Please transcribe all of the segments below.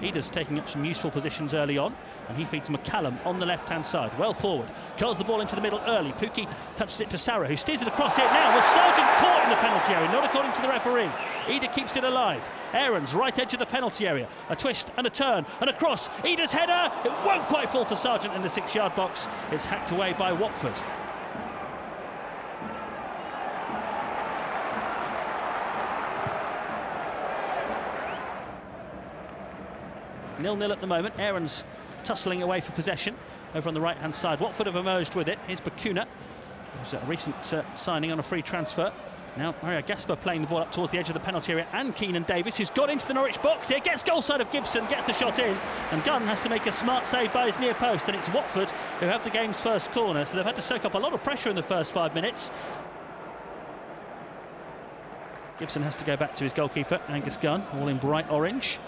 Idah's taking up some useful positions early on, and he feeds McCallum on the left-hand side, well forward. Curls the ball into the middle early. Pukki touches it to Sara, who steers it across it now. Was Sargent caught in the penalty area? Not according to the referee. Idah keeps it alive. Aarons, right edge of the penalty area. A twist and a turn and a cross. Idah's header. It won't quite fall for Sargent in the six-yard box. It's hacked away by Watford. Nil-nil at the moment. Aarons tussling away for possession over on the right-hand side. Watford have emerged with it. Here's Bacuna, who's a recent uh, signing on a free transfer. Now Mario Gaspar playing the ball up towards the edge of the penalty area and Keinan Davis who's got into the Norwich box here, gets goal side of Gibson, gets the shot in and Gunn has to make a smart save by his near post and it's Watford who have the game's first corner so they've had to soak up a lot of pressure in the first five minutes Gibson has to go back to his goalkeeper, Angus Gunn, all in bright orange.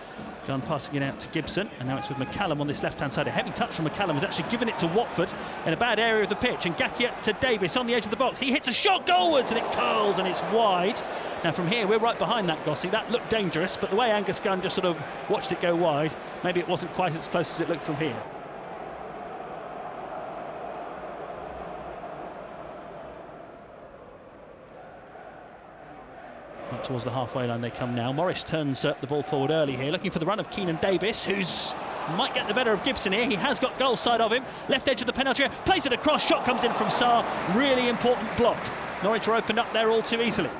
Gunn passing it out to Gibson, and now it's with McCallum on this left-hand side. A heavy touch from McCallum has actually given it to Watford in a bad area of the pitch, and Ngakia to Davis on the edge of the box. He hits a shot goalwards, and it curls, and it's wide. Now from here, we're right behind that, Gossie. That looked dangerous, but the way Angus Gunn just sort of watched it go wide, maybe it wasn't quite as close as it looked from here. Towards the halfway line they come now. Morris turns uh, the ball forward early here, looking for the run of Keinan Davis, who's might get the better of Gibson here. He has got goal side of him. Left edge of the penalty area, plays it across, shot comes in from Sarr. Really important block. Norwich were opened up there all too easily.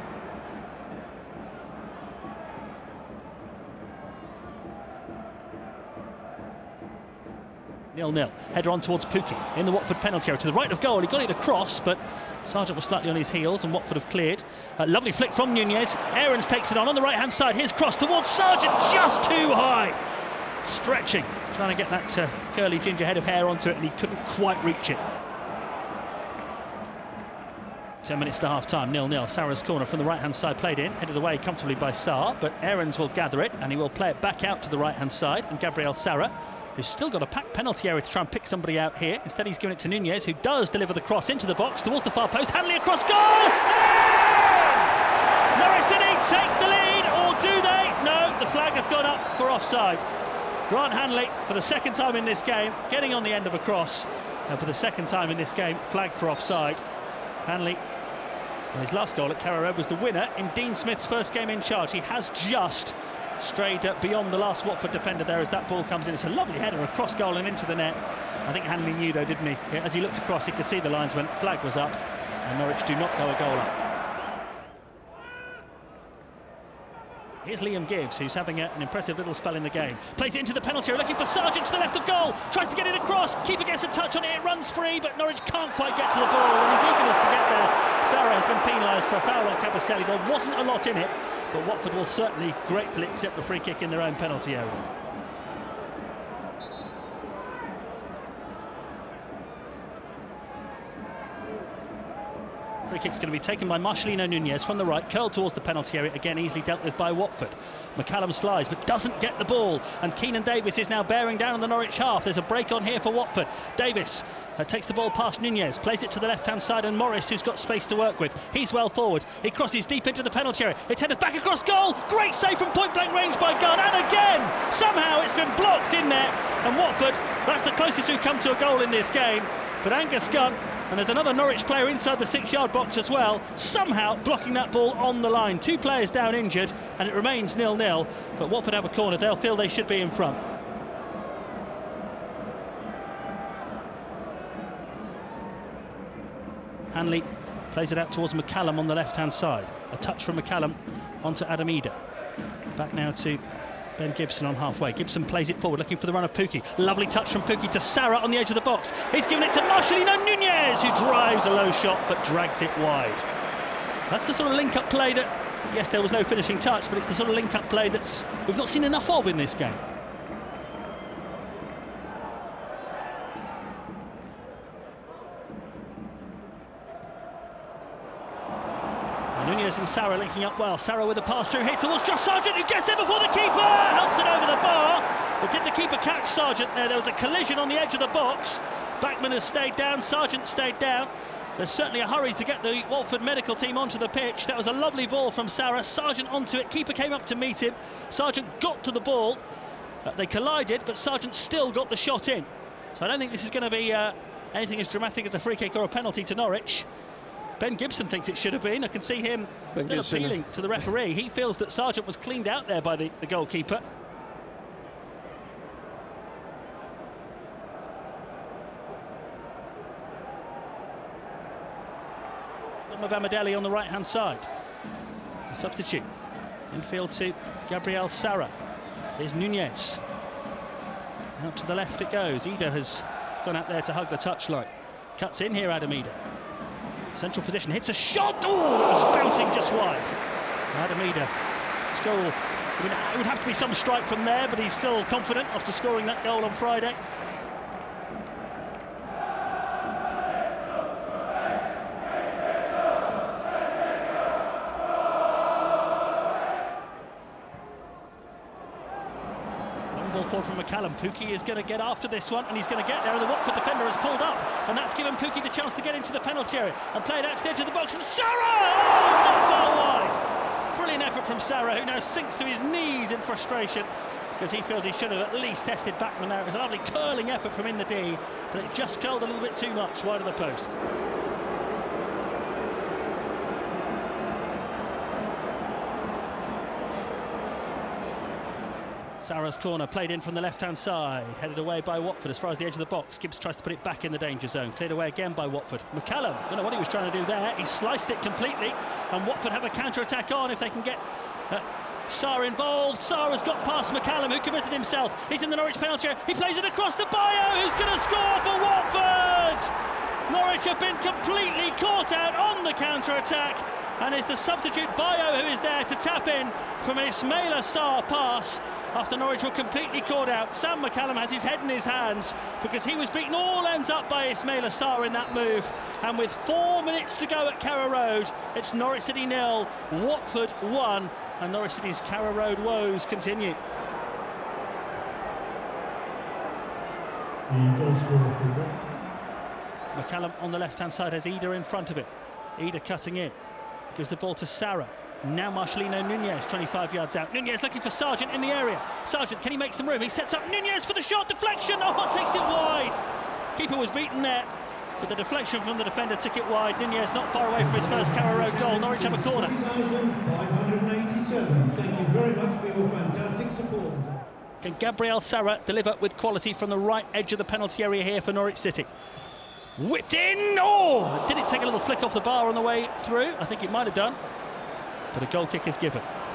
Nil-nil. Header on towards Pukki in the Watford penalty area to the right of goal. He got it across, but Sargent was slightly on his heels and Watford have cleared. A lovely flick from Nunez. Aarons takes it on on the right-hand side. Here's cross towards Sargent, just too high. Stretching, trying to get that uh, curly ginger head of hair onto it, and he couldn't quite reach it. 10 minutes to half time, nil-nil. Sara's corner from the right-hand side played in, headed away comfortably by Sarr, but Aarons will gather it and he will play it back out to the right-hand side. And Gabriel Sara who's still got a packed penalty area to try and pick somebody out here. Instead, he's given it to Nunez, who does deliver the cross into the box towards the far post. Hanley across goal! Norwich City take the lead, or do they? No, the flag has gone up for offside. Grant Hanley, for the second time in this game, getting on the end of a cross, and for the second time in this game, flagged for offside. Hanley his last goal at Carrow Road was the winner in Dean Smith's first game in charge. He has just strayed beyond the last Watford defender there as that ball comes in. It's a lovely header, a cross goal and into the net. I think Hanley knew though, didn't he? As he looked across, he could see the linesman. Flag was up, and Norwich do not go a goal up. Here's Liam Gibbs, who's having a, an impressive little spell in the game. Plays it into the penalty area, looking for Sargent to the left of goal. Tries to get it across. Keeper gets a touch on it. It runs free, but Norwich can't quite get to the ball. And his eagerness to get there. Sara has been penalised for a foul on Kabasele. There wasn't a lot in it, but Watford will certainly gratefully accept the free kick in their own penalty area. Free kick's going to be taken by Marcelino Nunez from the right, curled towards the penalty area, again easily dealt with by Watford. McCallum slides but doesn't get the ball, and Keinan Davis is now bearing down on the Norwich half. There's a break on here for Watford. Davis uh, takes the ball past Nunez, plays it to the left-hand side, and Morris, who's got space to work with. He's well forward. He crosses deep into the penalty area. It's headed back across goal. Great save from point-blank range by Gunn, and again, somehow it's been blocked in there. And Watford, that's the closest we've come to a goal in this game. But Angus Gunn and there's another Norwich player inside the six-yard box as well, somehow blocking that ball on the line. Two players down injured, and it remains nil-nil. But Watford have a corner. They'll feel they should be in front. Hanley plays it out towards McCallum on the left-hand side. A touch from McCallum onto Adam Idah. Back now to Ben Gibson on halfway. Gibson plays it forward, looking for the run of Pukki. Lovely touch from Pukki to Sara on the edge of the box. He's given it to Marcelino Nunez, who drives a low shot but drags it wide. That's the sort of link-up play that, yes, there was no finishing touch, but it's the sort of link-up play that's we've not seen enough of in this game. And Sara linking up well. Sara with a pass through here towards Josh Sargent, who gets there before the keeper, helps it over the bar. But did the keeper catch Sargent there? There was a collision on the edge of the box. Bachmann has stayed down, Sargent stayed down. There's certainly a hurry to get the Watford medical team onto the pitch. That was a lovely ball from Sara. Sargent onto it. Keeper came up to meet him. Sargent got to the ball. Uh, they collided, but Sargent still got the shot in. So I don't think this is going to be uh, anything as dramatic as a free kick or a penalty to Norwich. Ben Gibson thinks it should have been. I can see him ben still Gibson. appealing to the referee. He feels that Sargent was cleaned out there by the, the goalkeeper. of Amadelli on the right hand side. The substitute. Infield to Gabriel Sara. Here's Nunez. Out to the left it goes. Idah has gone out there to hug the touchline. Cuts in here, Adam Idah. Central position, hits a shot. Oh, it's bouncing just wide. Adam Idah still, I mean, it would have to be some strike from there, but he's still confident after scoring that goal on Friday. Ball from McCallum. Pukki is going to get after this one, and he's going to get there, and the Watford defender has pulled up, and that's given Pukki the chance to get into the penalty area and play it out to the edge of the box, and Sara! Oh, not far wide! Brilliant effort from Sara, who now sinks to his knees in frustration because he feels he should have at least tested Bachmann there. It was a lovely curling effort from in the D, but it just curled a little bit too much wide of the post. Sara's corner played in from the left-hand side, headed away by Watford as far as the edge of the box. Gibbs tries to put it back in the danger zone, cleared away again by Watford. McCallum, don't know what he was trying to do there. He sliced it completely, and Watford have a counter-attack on if they can get uh, Sarr involved. Sarr's got past McCallum, who committed himself. He's in the Norwich penalty area. He plays it across the Bayo, who's going to score for Watford. Norwich have been completely caught out on the counter-attack and it's the substitute Bayo who is there to tap in from an Ismaila Sarr pass after Norwich were completely caught out. Sam McCallum has his head in his hands because he was beaten all ends up by Ismaila Sarr in that move. And with four minutes to go at Carrow Road, it's Norwich City nil, Watford one, and Norwich City's Carrow Road woes continue. McCallum on the left-hand side has Idah in front of it. Idah cutting in. Gives the ball to Sara. Now Marcelino Nunez, 25 yards out. Nunez looking for Sargent in the area. Sargent, can he make some room? He sets up Nunez for the shot. Deflection. Oh, takes it wide. Keeper was beaten there. But the deflection from the defender took it wide. Nunez not far away from his first Carrow Road goal. Norwich have a corner. Thank you very much for your fantastic support. Can Gabriel Sara deliver with quality from the right edge of the penalty area here for Norwich City? Whipped in! Oh! Did it take a little flick off the bar on the way through? I think it might have done. But a goal kick is given.